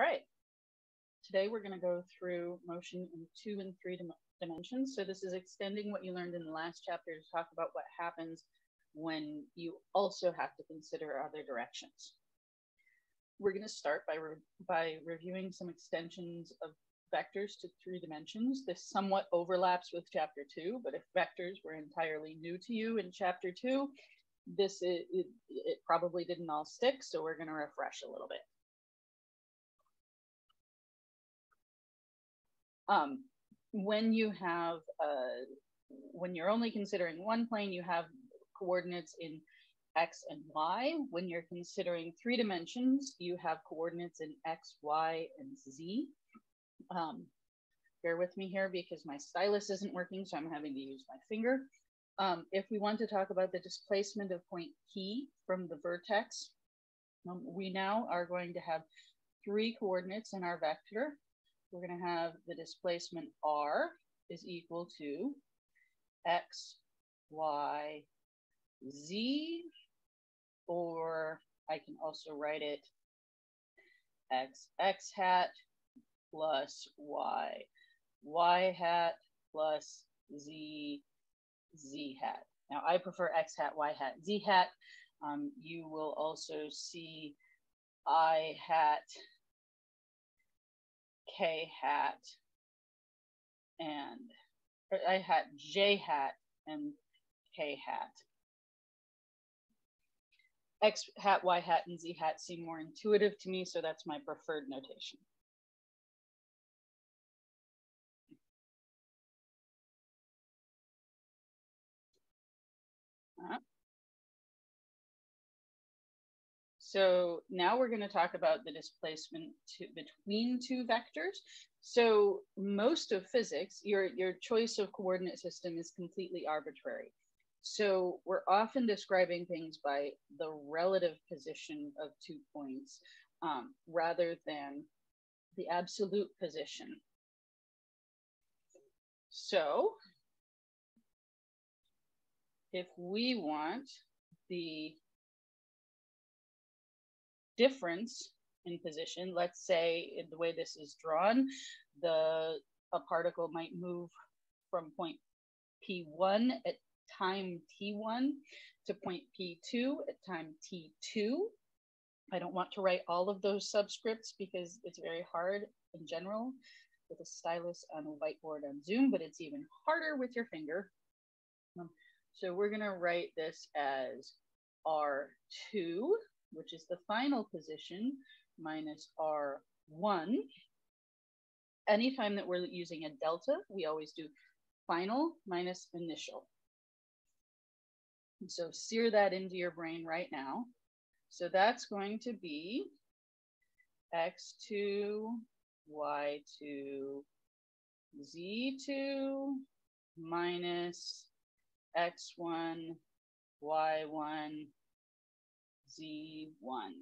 All right. Today we're going to go through motion in two and three dim dimensions. So this is extending what you learned in the last chapter to talk about what happens when you also have to consider other directions. We're going to start by, re by reviewing some extensions of vectors to three dimensions. This somewhat overlaps with chapter two, but if vectors were entirely new to you in chapter two, this it, it, it probably didn't all stick, so we're going to refresh a little bit. Um, when you have, uh, when you're only considering one plane, you have coordinates in x and y. When you're considering three dimensions, you have coordinates in x, y, and z. Um, bear with me here because my stylus isn't working, so I'm having to use my finger. Um, if we want to talk about the displacement of point P from the vertex, um, we now are going to have three coordinates in our vector we're going to have the displacement r is equal to x, y, z, or I can also write it x, x hat plus y, y hat plus z, z hat. Now I prefer x hat, y hat, z hat. Um, you will also see i hat K hat and I had J hat and K hat. X hat, Y hat, and Z hat seem more intuitive to me, so that's my preferred notation. So now we're going to talk about the displacement to, between two vectors. So most of physics, your, your choice of coordinate system is completely arbitrary. So we're often describing things by the relative position of two points um, rather than the absolute position. So if we want the difference in position, let's say in the way this is drawn, the a particle might move from point P1 at time T1 to point P2 at time T2. I don't want to write all of those subscripts because it's very hard in general with a stylus on a whiteboard on Zoom, but it's even harder with your finger. Um, so we're gonna write this as R2 which is the final position, minus R1. Anytime that we're using a delta, we always do final minus initial. And so sear that into your brain right now. So that's going to be x2, y2, z2 minus x1, y1, Z1.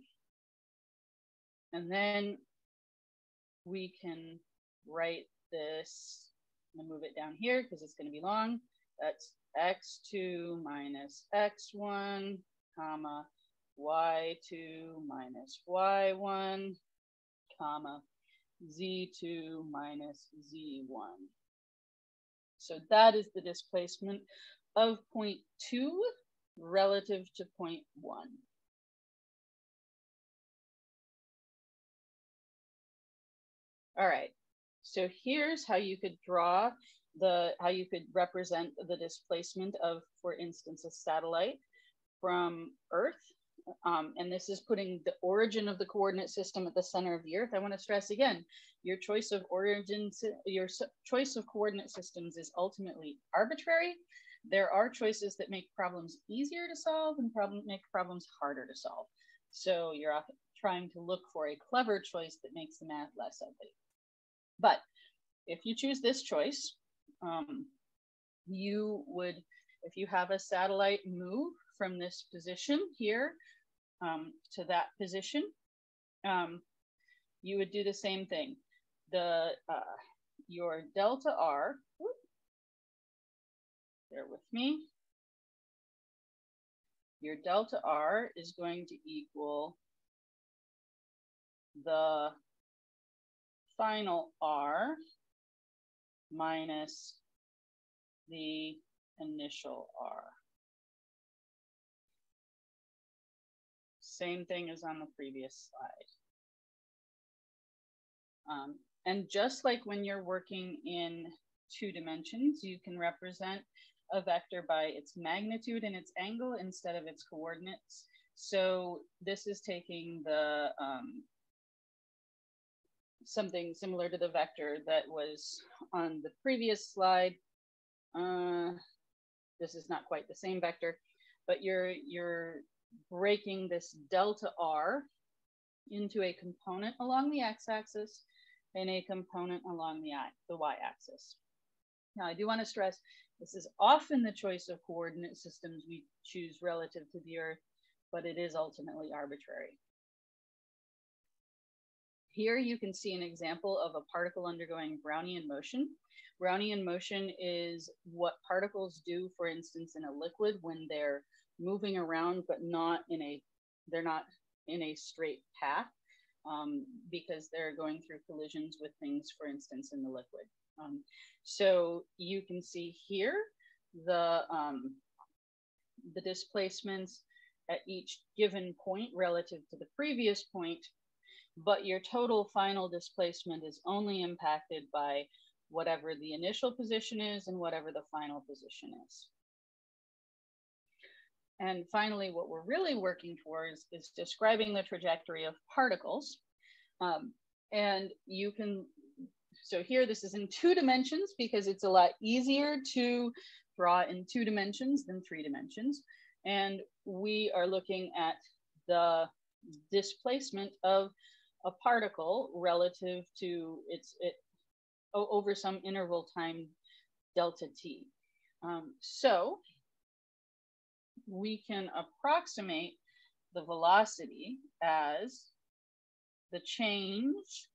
And then we can write this, I'm gonna move it down here because it's gonna be long. That's x2 minus x1, comma, y2 minus y1, comma, z2 minus z1. So that is the displacement of point two relative to point one. All right, so here's how you could draw the, how you could represent the displacement of, for instance, a satellite from Earth. Um, and this is putting the origin of the coordinate system at the center of the Earth. I want to stress again, your choice of origin, your choice of coordinate systems is ultimately arbitrary. There are choices that make problems easier to solve and problem, make problems harder to solve. So you're trying to look for a clever choice that makes the math less ugly. But if you choose this choice, um, you would, if you have a satellite move from this position here um, to that position, um, you would do the same thing. The uh, your delta R, bear with me. Your delta R is going to equal the final R minus the initial R. Same thing as on the previous slide. Um, and just like when you're working in two dimensions, you can represent a vector by its magnitude and its angle instead of its coordinates. So this is taking the um, something similar to the vector that was on the previous slide. Uh, this is not quite the same vector, but you're, you're breaking this delta R into a component along the x-axis and a component along the, the y-axis. Now, I do want to stress this is often the choice of coordinate systems we choose relative to the Earth, but it is ultimately arbitrary. Here you can see an example of a particle undergoing Brownian motion. Brownian motion is what particles do, for instance, in a liquid when they're moving around, but not in a, they're not in a straight path um, because they're going through collisions with things, for instance, in the liquid. Um, so you can see here the, um, the displacements at each given point relative to the previous point, but your total final displacement is only impacted by whatever the initial position is and whatever the final position is. And finally, what we're really working towards is describing the trajectory of particles. Um, and you can, so here this is in two dimensions because it's a lot easier to draw in two dimensions than three dimensions. And we are looking at the displacement of a particle relative to its it over some interval time delta t. Um, so we can approximate the velocity as the change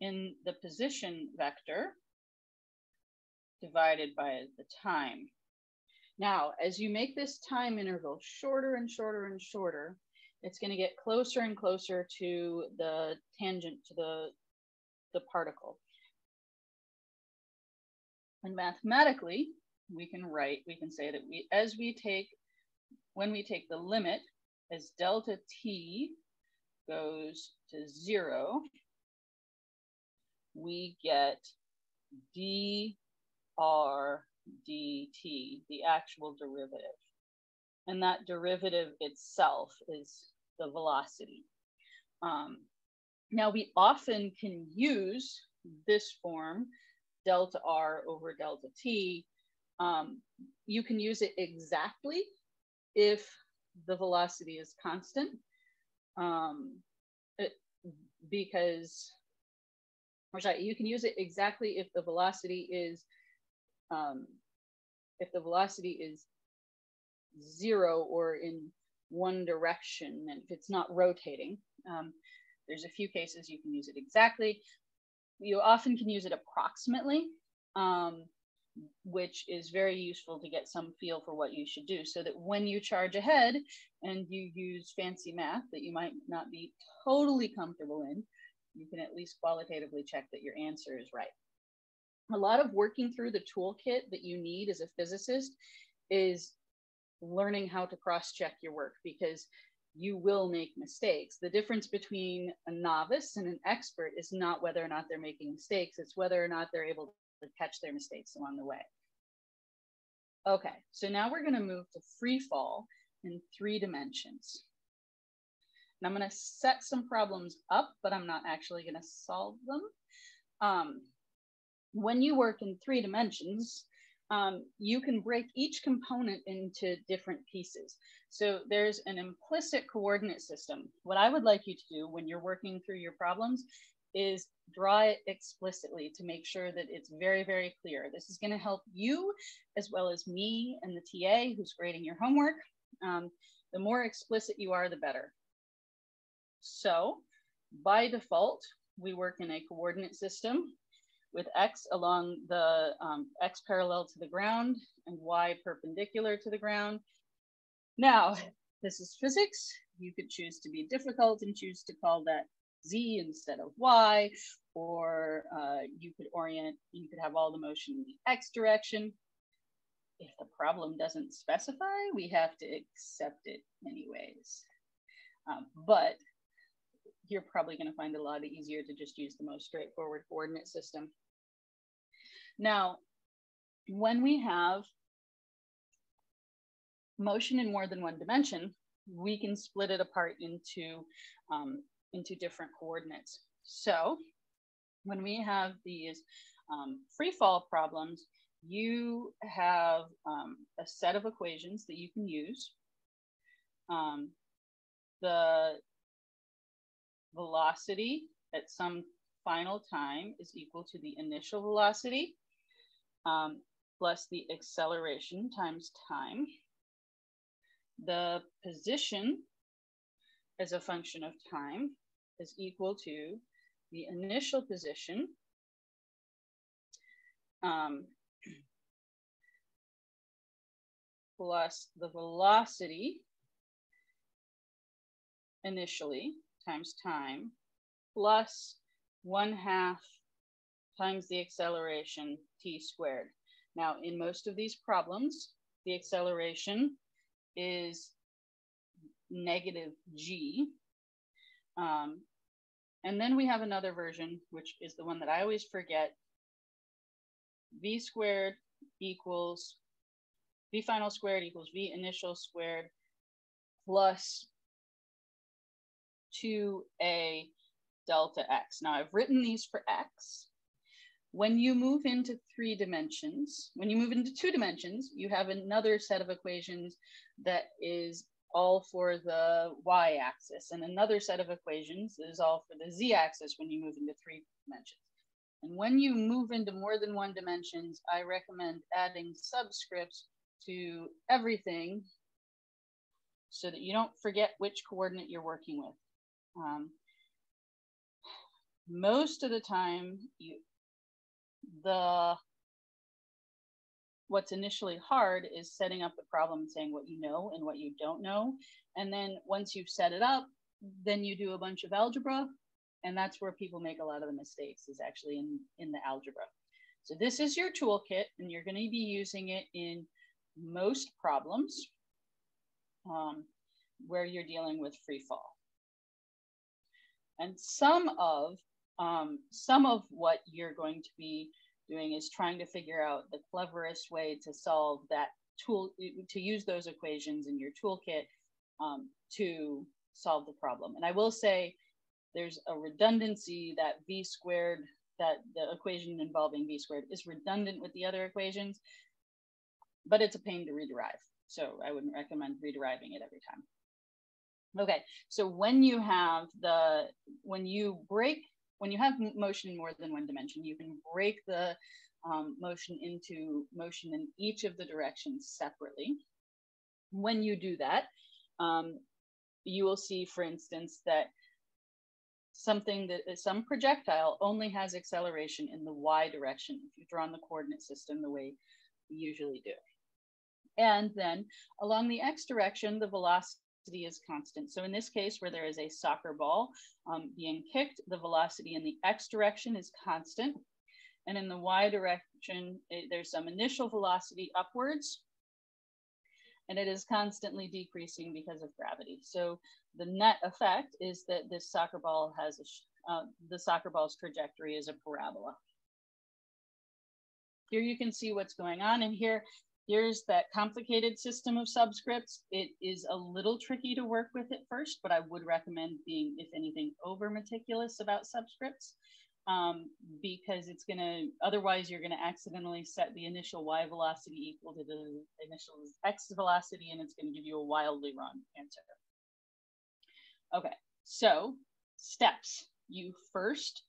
in the position vector divided by the time. Now, as you make this time interval shorter and shorter and shorter, it's going to get closer and closer to the tangent to the, the particle. And mathematically, we can write, we can say that we, as we take when we take the limit as delta t goes to zero, we get d r dt, the actual derivative. And that derivative itself is the velocity. Um, now we often can use this form, delta r over delta t. Um, you can use it exactly if the velocity is constant um, it, because or sorry, you can use it exactly if the velocity is um, if the velocity is zero or in one direction and if it's not rotating. Um, there's a few cases you can use it exactly. You often can use it approximately. Um, which is very useful to get some feel for what you should do so that when you charge ahead and you use fancy math that you might not be totally comfortable in, you can at least qualitatively check that your answer is right. A lot of working through the toolkit that you need as a physicist is learning how to cross check your work because you will make mistakes. The difference between a novice and an expert is not whether or not they're making mistakes, it's whether or not they're able to catch their mistakes along the way. Okay, so now we're gonna move to free fall in three dimensions. And I'm gonna set some problems up, but I'm not actually gonna solve them. Um, when you work in three dimensions, um, you can break each component into different pieces. So there's an implicit coordinate system. What I would like you to do when you're working through your problems is draw it explicitly to make sure that it's very, very clear. This is gonna help you as well as me and the TA who's grading your homework. Um, the more explicit you are, the better. So by default, we work in a coordinate system with X along the um, X parallel to the ground and Y perpendicular to the ground. Now, this is physics. You could choose to be difficult and choose to call that z instead of y, or uh, you could orient, you could have all the motion in the x direction. If the problem doesn't specify, we have to accept it anyways. Um, but you're probably going to find a lot easier to just use the most straightforward coordinate system. Now, when we have motion in more than one dimension, we can split it apart into, um, into different coordinates. So when we have these um, free fall problems, you have um, a set of equations that you can use. Um, the velocity at some final time is equal to the initial velocity um, plus the acceleration times time. The position as a function of time is equal to the initial position um, plus the velocity initially times time plus one half times the acceleration t squared. Now, in most of these problems, the acceleration is negative g. Um, and then we have another version, which is the one that I always forget. v squared equals v final squared equals v initial squared plus 2a delta x. Now I've written these for x. When you move into three dimensions, when you move into two dimensions, you have another set of equations that is all for the y-axis and another set of equations is all for the z-axis when you move into three dimensions. And when you move into more than one dimensions, I recommend adding subscripts to everything so that you don't forget which coordinate you're working with. Um, most of the time, you the what's initially hard is setting up the problem saying what you know and what you don't know. And then once you've set it up, then you do a bunch of algebra. And that's where people make a lot of the mistakes is actually in, in the algebra. So this is your toolkit and you're gonna be using it in most problems um, where you're dealing with free fall. And some of um, some of what you're going to be doing is trying to figure out the cleverest way to solve that tool, to use those equations in your toolkit um, to solve the problem. And I will say there's a redundancy that v squared, that the equation involving v squared is redundant with the other equations, but it's a pain to rederive. So I wouldn't recommend rederiving it every time. Okay, so when you have the, when you break, when you have motion in more than one dimension, you can break the um, motion into motion in each of the directions separately. When you do that, um, you will see, for instance, that something that some projectile only has acceleration in the y direction if you draw on the coordinate system the way we usually do. And then along the x direction, the velocity velocity is constant. So in this case, where there is a soccer ball um, being kicked, the velocity in the x direction is constant. And in the y direction, it, there's some initial velocity upwards, and it is constantly decreasing because of gravity. So the net effect is that this soccer ball has a, uh, the soccer ball's trajectory is a parabola. Here you can see what's going on. And here Here's that complicated system of subscripts. It is a little tricky to work with at first, but I would recommend being, if anything, over meticulous about subscripts um, because it's going to, otherwise you're going to accidentally set the initial y velocity equal to the initial x velocity and it's going to give you a wildly wrong answer. Okay, so steps. You first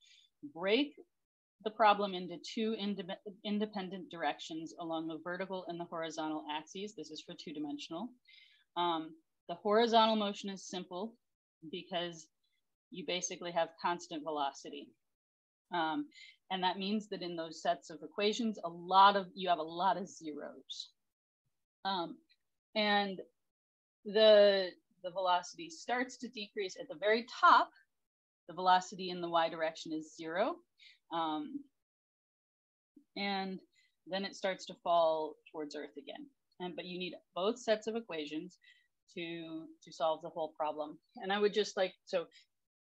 break the problem into two independent directions along the vertical and the horizontal axes. This is for two dimensional. Um, the horizontal motion is simple because you basically have constant velocity. Um, and that means that in those sets of equations, a lot of, you have a lot of zeros. Um, and the, the velocity starts to decrease at the very top the velocity in the y direction is zero. Um, and then it starts to fall towards Earth again. And, but you need both sets of equations to, to solve the whole problem. And I would just like, so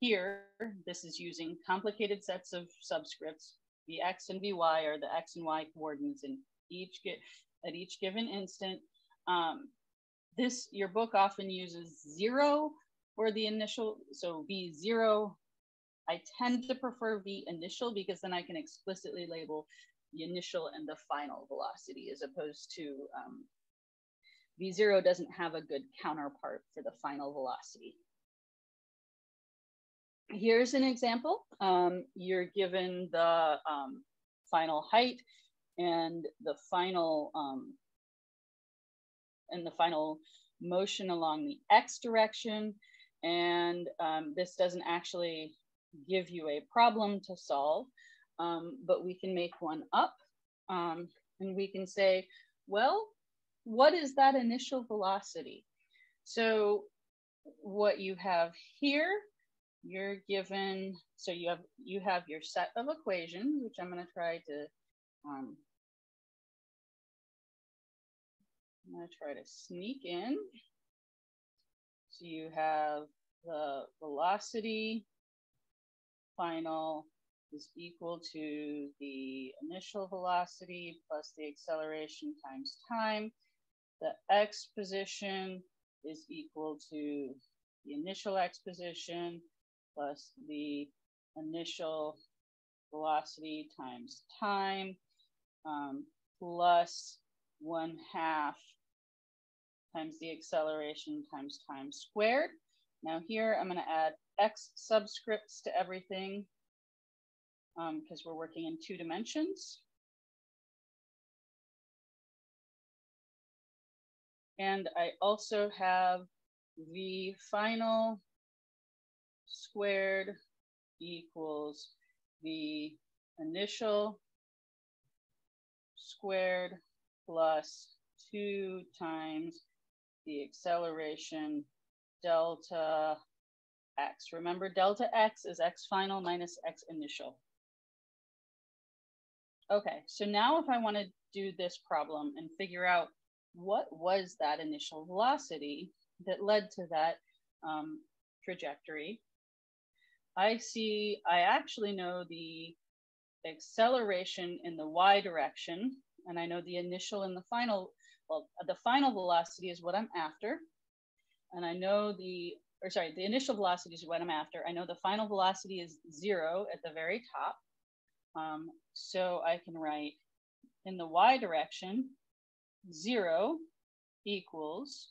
here, this is using complicated sets of subscripts. The x and vy are the x and y coordinates in each get at each given instant. Um, this, your book often uses zero for the initial, so v0. I tend to prefer v initial because then I can explicitly label the initial and the final velocity as opposed to um, v0 doesn't have a good counterpart for the final velocity. Here's an example. Um, you're given the um, final height and the final um, and the final motion along the x direction. And um, this doesn't actually give you a problem to solve, um, but we can make one up um, and we can say, well, what is that initial velocity? So what you have here you're given, so you have, you have your set of equations, which I'm gonna try to, um, I'm gonna try to sneak in. So you have the velocity final is equal to the initial velocity plus the acceleration times time. The x position is equal to the initial x position plus the initial velocity times time um, plus one half times the acceleration times time squared. Now here I'm going to add x subscripts to everything because um, we're working in two dimensions. And I also have the final squared equals the initial squared plus two times the acceleration delta x. Remember, delta x is x final minus x initial. Okay, so now if I want to do this problem and figure out what was that initial velocity that led to that um, trajectory, I see, I actually know the acceleration in the y direction, and I know the initial and the final, well, the final velocity is what I'm after. And I know the, or sorry, the initial velocity is what I'm after. I know the final velocity is zero at the very top. Um, so I can write in the y direction, zero equals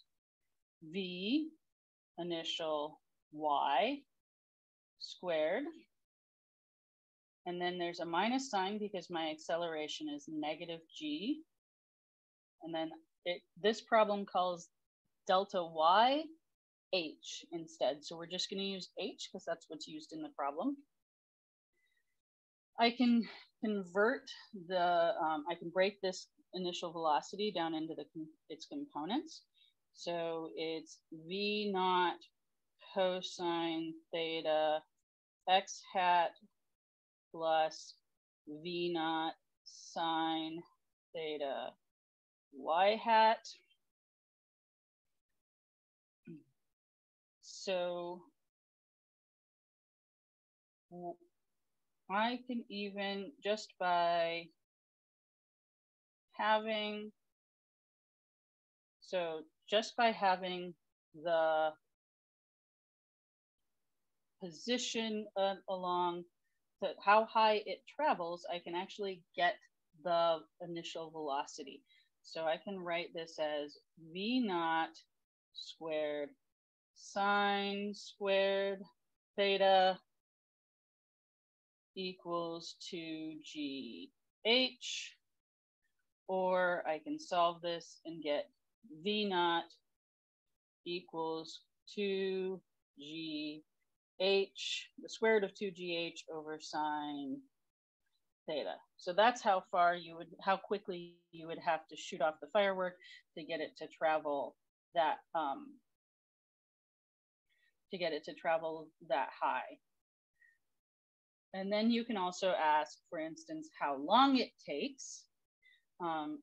v initial y squared. And then there's a minus sign because my acceleration is negative g. And then it, this problem calls delta y h instead. So we're just going to use h because that's what's used in the problem. I can convert the, um, I can break this initial velocity down into the, its components. So it's v naught cosine theta x hat plus v naught sine theta y hat. So I can even just by having, so just by having the position uh, along the, how high it travels, I can actually get the initial velocity. So I can write this as V naught squared sine squared theta equals 2gh, or I can solve this and get V naught equals 2g h, the square root of 2gh over sine theta. So that's how far you would, how quickly you would have to shoot off the firework to get it to travel that, um, to get it to travel that high. and then you can also ask, for instance, how long it takes um,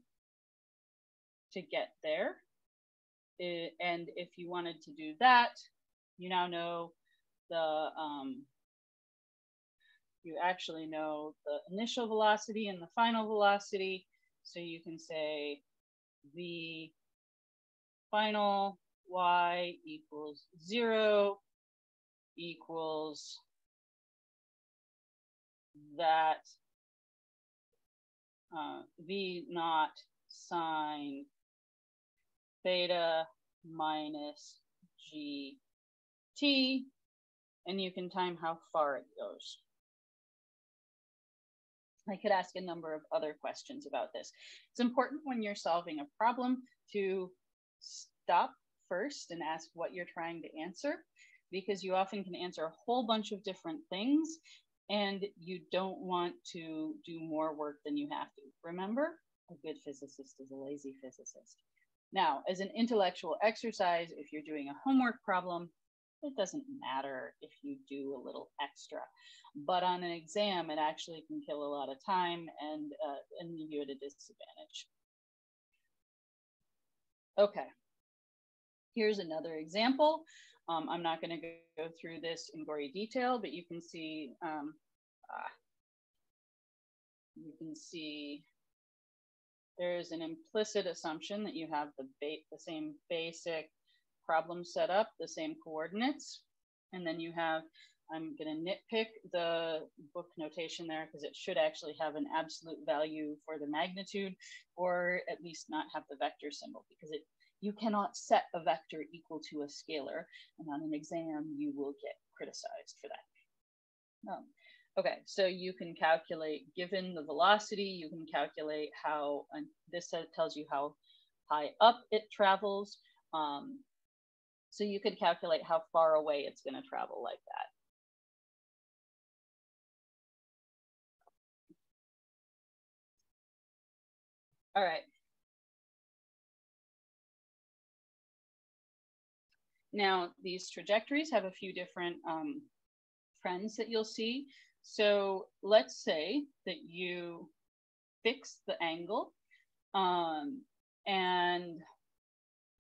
to get there. It, and if you wanted to do that, you now know the, um, you actually know the initial velocity and the final velocity. So you can say the final y equals zero equals that uh, v naught sine theta minus gt, and you can time how far it goes. I could ask a number of other questions about this. It's important when you're solving a problem to stop first and ask what you're trying to answer because you often can answer a whole bunch of different things and you don't want to do more work than you have to. Remember, a good physicist is a lazy physicist. Now, as an intellectual exercise, if you're doing a homework problem, it doesn't matter if you do a little extra. But on an exam, it actually can kill a lot of time and, uh, and leave you at a disadvantage. Okay, here's another example. Um, I'm not going to go through this in gory detail, but you can see um, uh, you can see there's an implicit assumption that you have the, the same basic problem set up, the same coordinates, and then you have I'm going to nitpick the book notation there because it should actually have an absolute value for the magnitude or at least not have the vector symbol because it you cannot set a vector equal to a scalar. And on an exam, you will get criticized for that. Um, okay, so you can calculate, given the velocity, you can calculate how, and this tells you how high up it travels. Um, so you could calculate how far away it's going to travel like that. All right. Now, these trajectories have a few different um, trends that you'll see. So let's say that you fix the angle um, and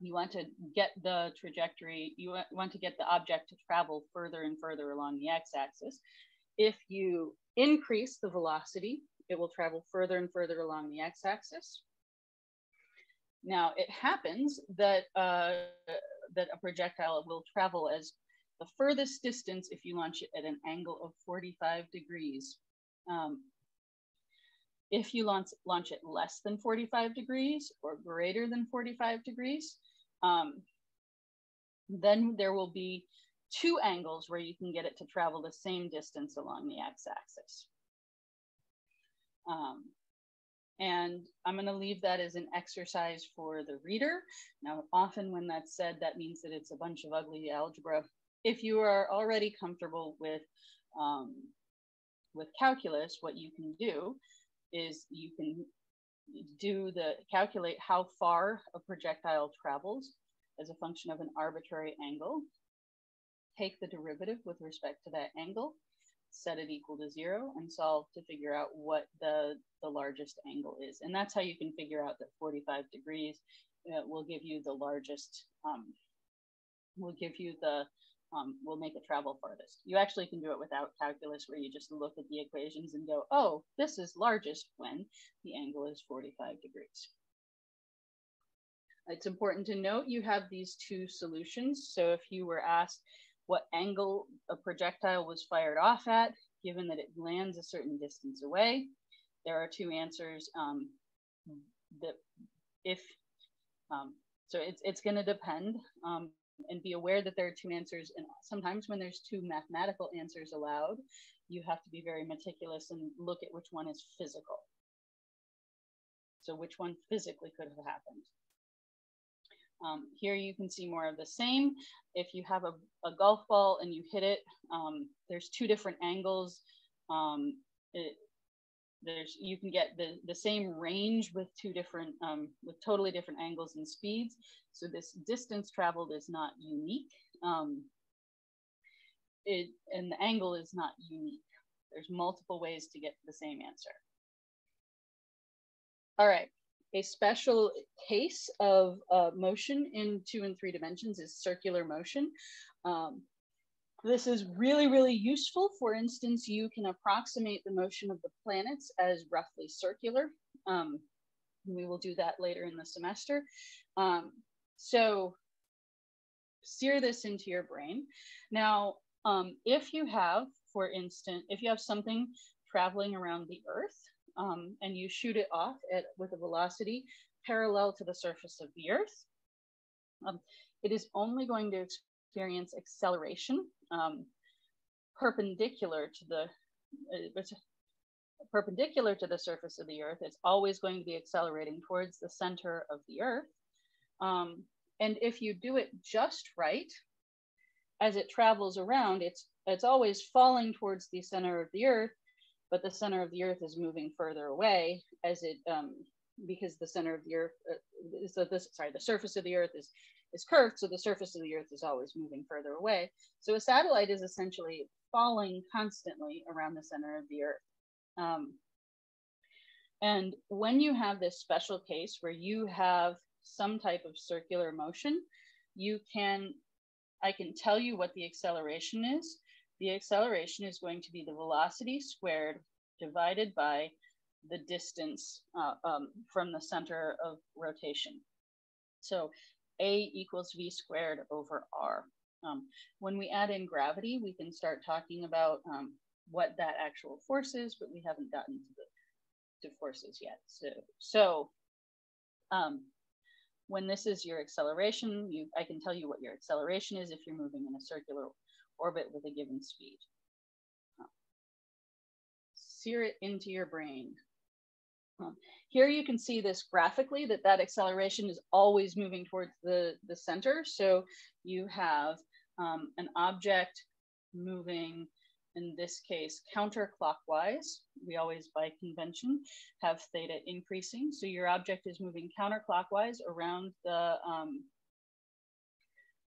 you want to get the trajectory, you want to get the object to travel further and further along the x-axis. If you increase the velocity, it will travel further and further along the x-axis. Now, it happens that uh, that a projectile will travel as the furthest distance if you launch it at an angle of 45 degrees. Um, if you launch, launch it less than 45 degrees or greater than 45 degrees, um, then there will be two angles where you can get it to travel the same distance along the x-axis. Um, and I'm going to leave that as an exercise for the reader. Now, often when that's said, that means that it's a bunch of ugly algebra. If you are already comfortable with, um, with calculus, what you can do is you can do the calculate how far a projectile travels as a function of an arbitrary angle. Take the derivative with respect to that angle set it equal to zero and solve to figure out what the, the largest angle is. And that's how you can figure out that 45 degrees uh, will give you the largest, um, will give you the, um, will make it travel farthest. You actually can do it without calculus where you just look at the equations and go, oh, this is largest when the angle is 45 degrees. It's important to note you have these two solutions. So if you were asked, what angle a projectile was fired off at, given that it lands a certain distance away. There are two answers um, that if, um, so it's, it's gonna depend um, and be aware that there are two answers. And sometimes when there's two mathematical answers allowed, you have to be very meticulous and look at which one is physical. So which one physically could have happened. Um, here you can see more of the same. If you have a, a golf ball and you hit it, um, there's two different angles. Um, it, there's you can get the, the same range with two different, um, with totally different angles and speeds. So this distance traveled is not unique. Um, it, and the angle is not unique. There's multiple ways to get the same answer. All right, a special case of uh, motion in two and three dimensions is circular motion. Um, this is really, really useful. For instance, you can approximate the motion of the planets as roughly circular. Um, we will do that later in the semester. Um, so sear this into your brain. Now, um, if you have, for instance, if you have something traveling around the Earth um, and you shoot it off at, with a velocity parallel to the surface of the Earth, um, it is only going to experience acceleration um, perpendicular to the uh, perpendicular to the surface of the Earth. It's always going to be accelerating towards the center of the Earth. Um, and if you do it just right, as it travels around, it's it's always falling towards the center of the Earth, but the center of the Earth is moving further away as it um, because the center of the Earth, uh, so this sorry, the surface of the Earth is is curved, so the surface of the Earth is always moving further away. So a satellite is essentially falling constantly around the center of the Earth. Um, and when you have this special case where you have some type of circular motion, you can, I can tell you what the acceleration is. The acceleration is going to be the velocity squared divided by the distance uh, um, from the center of rotation. So a equals v squared over r. Um, when we add in gravity, we can start talking about um, what that actual force is, but we haven't gotten to the to forces yet. So, so um, when this is your acceleration, you, I can tell you what your acceleration is if you're moving in a circular orbit with a given speed. Sear it into your brain. Here you can see this graphically that that acceleration is always moving towards the, the center. So you have um, an object moving, in this case, counterclockwise. We always, by convention, have theta increasing. So your object is moving counterclockwise around the, um,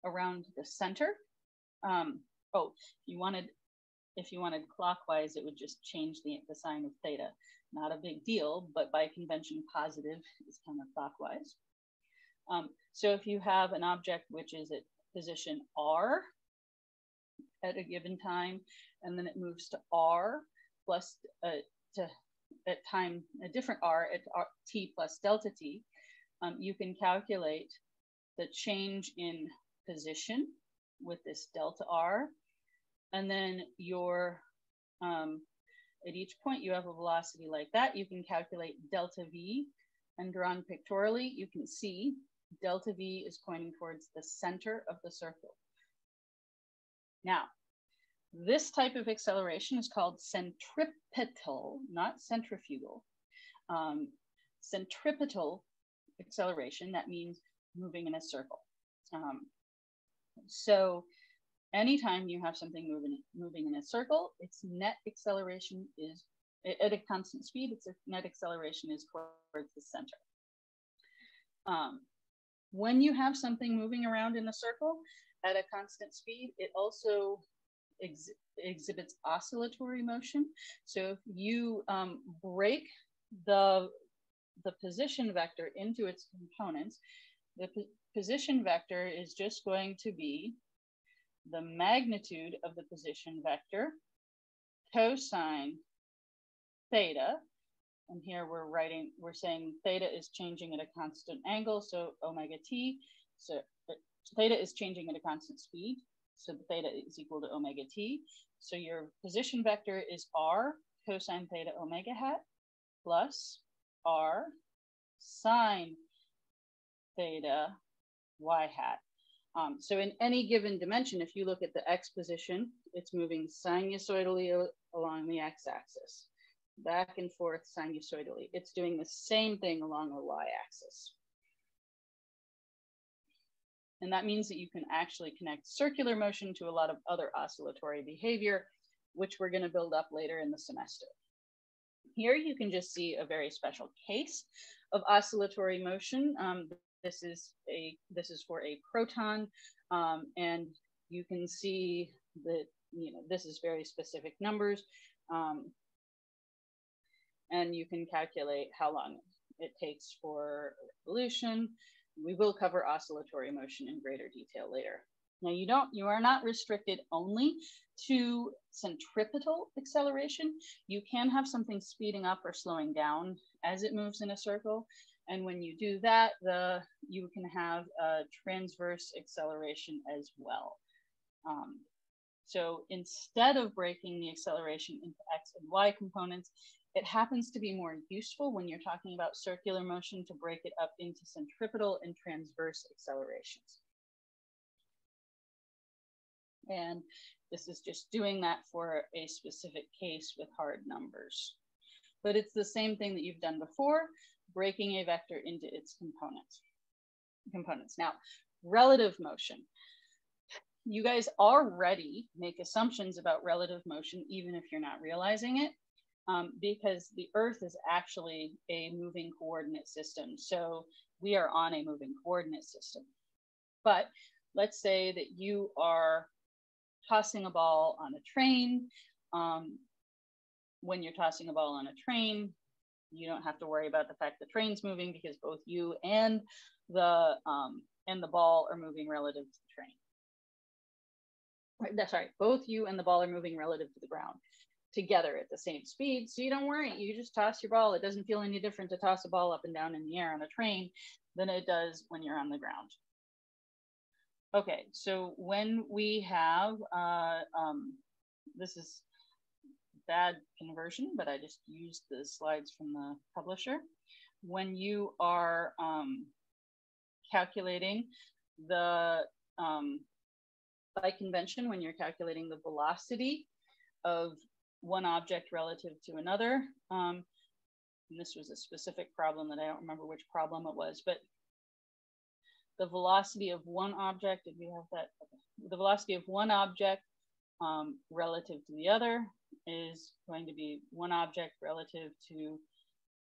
around the center. Um, oh, you wanted, if you wanted clockwise, it would just change the, the sign of theta not a big deal, but by convention, positive is counterclockwise. Um, so if you have an object which is at position R at a given time, and then it moves to R plus uh, to at time a different R at R, t plus delta t, um, you can calculate the change in position with this delta R, and then your um, at each point, you have a velocity like that. You can calculate delta V and drawn pictorially, you can see delta V is pointing towards the center of the circle. Now, this type of acceleration is called centripetal, not centrifugal. Um, centripetal acceleration, that means moving in a circle. Um, so anytime you have something moving moving in a circle, its net acceleration is at a constant speed, its net acceleration is towards the center. Um, when you have something moving around in a circle at a constant speed, it also ex exhibits oscillatory motion. So if you um, break the, the position vector into its components, the position vector is just going to be the magnitude of the position vector cosine theta. And here we're writing, we're saying theta is changing at a constant angle, so omega t. So uh, theta is changing at a constant speed, so the theta is equal to omega t. So your position vector is r cosine theta omega hat plus r sine theta y hat. Um, so in any given dimension, if you look at the x position, it's moving sinusoidally along the x-axis, back and forth sinusoidally. It's doing the same thing along the y-axis. And that means that you can actually connect circular motion to a lot of other oscillatory behavior, which we're gonna build up later in the semester. Here you can just see a very special case of oscillatory motion. Um, this is a this is for a proton, um, and you can see that you know, this is very specific numbers. Um, and you can calculate how long it takes for revolution. We will cover oscillatory motion in greater detail later. Now you don't, you are not restricted only to centripetal acceleration. You can have something speeding up or slowing down as it moves in a circle. And when you do that, the you can have a transverse acceleration as well. Um, so instead of breaking the acceleration into X and Y components, it happens to be more useful when you're talking about circular motion to break it up into centripetal and transverse accelerations. And this is just doing that for a specific case with hard numbers. But it's the same thing that you've done before, breaking a vector into its components. components. Now, relative motion. You guys already make assumptions about relative motion, even if you're not realizing it, um, because the Earth is actually a moving coordinate system. So we are on a moving coordinate system. But let's say that you are tossing a ball on a train. Um, when you're tossing a ball on a train, you don't have to worry about the fact the train's moving because both you and the um, and the ball are moving relative to the train. that's Right, both you and the ball are moving relative to the ground together at the same speed. So you don't worry, you just toss your ball. It doesn't feel any different to toss a ball up and down in the air on a train than it does when you're on the ground. Okay, so when we have, uh, um, this is bad conversion, but I just used the slides from the publisher. When you are um, calculating the, um, by convention, when you're calculating the velocity of one object relative to another, um, this was a specific problem that I don't remember which problem it was, but the velocity of one object, did we have that? The velocity of one object um, relative to the other is going to be one object relative to,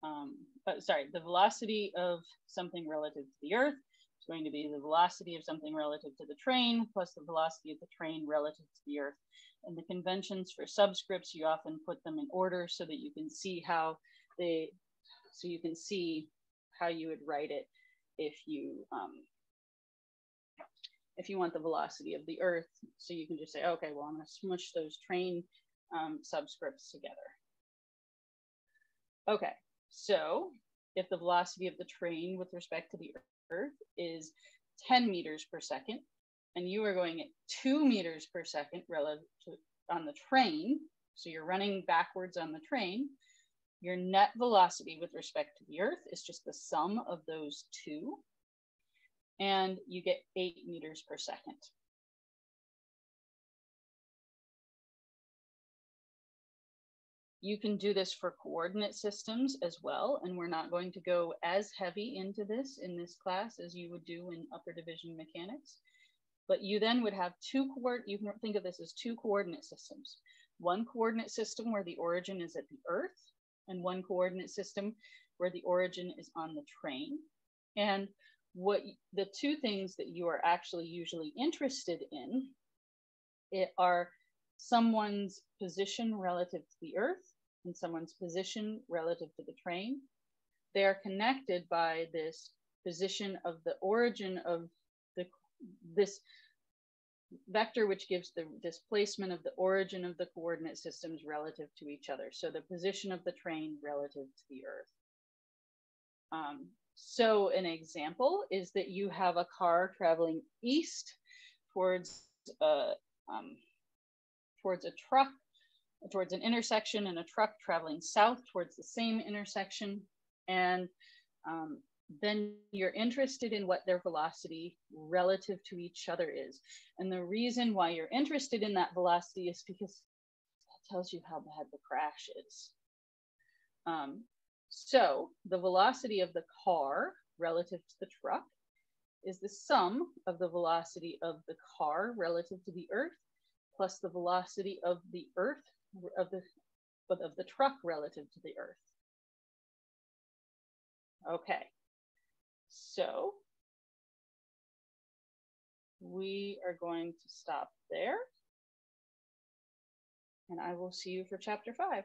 um, uh, sorry, the velocity of something relative to the Earth is going to be the velocity of something relative to the train plus the velocity of the train relative to the Earth. And the conventions for subscripts, you often put them in order so that you can see how they, so you can see how you would write it if you um, if you want the velocity of the Earth. So you can just say, okay, well, I'm going to smush those train um, subscripts together. Okay, so if the velocity of the train with respect to the Earth is 10 meters per second, and you are going at two meters per second relative to, on the train, so you're running backwards on the train, your net velocity with respect to the Earth is just the sum of those two and you get eight meters per second. You can do this for coordinate systems as well, and we're not going to go as heavy into this in this class as you would do in upper division mechanics. But you then would have two coord, you can think of this as two coordinate systems. One coordinate system where the origin is at the earth, and one coordinate system where the origin is on the train. And what the two things that you are actually usually interested in are someone's position relative to the earth and someone's position relative to the train. They are connected by this position of the origin of the this vector which gives the displacement of the origin of the coordinate systems relative to each other. So the position of the train relative to the earth. Um, so an example is that you have a car traveling east towards a, uh, um, towards a truck, towards an intersection and a truck traveling south towards the same intersection. And um, then you're interested in what their velocity relative to each other is. And the reason why you're interested in that velocity is because that tells you how bad the crash is. Um, so the velocity of the car relative to the truck is the sum of the velocity of the car relative to the earth plus the velocity of the earth of the of the truck relative to the earth. Okay, so we are going to stop there. and I will see you for chapter five.